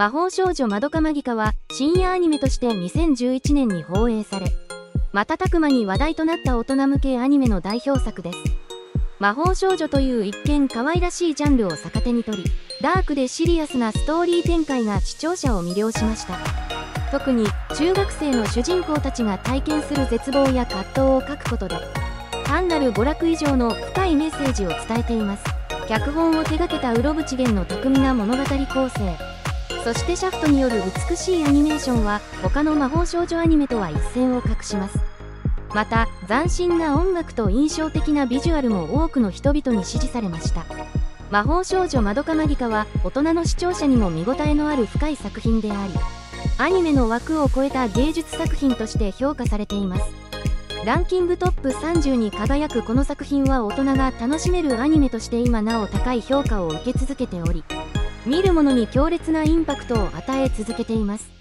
魔法少女まどかマギカは深夜アニメとして2011年に放映され瞬く間に話題となった大人向けアニメの代表作です。魔法少女という一見可愛らしいジャンルを逆手に取りダークでシリアスなストーリー展開が視聴者を魅了しました。特に中学生の主人公たちが体験する絶望や葛藤を書くことで単なる娯楽以上の深いメッセージを伝えています。脚本を手掛けたウロブチゲンの巧みな物語構成。そしてシャフトによる美しいアニメーションは他の魔法少女アニメとは一線を画します。また斬新な音楽と印象的なビジュアルも多くの人々に支持されました。魔法少女まどかマギカは大人の視聴者にも見応えのある深い作品でありアニメの枠を超えた芸術作品として評価されています。ランキングトップ30に輝くこの作品は大人が楽しめるアニメとして今なお高い評価を受け続けており見る者に強烈なインパクトを与え続けています。